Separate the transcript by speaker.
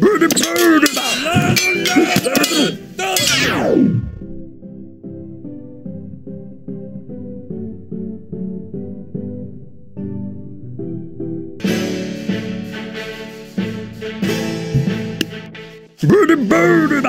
Speaker 1: Birdie, birdie, Bird bird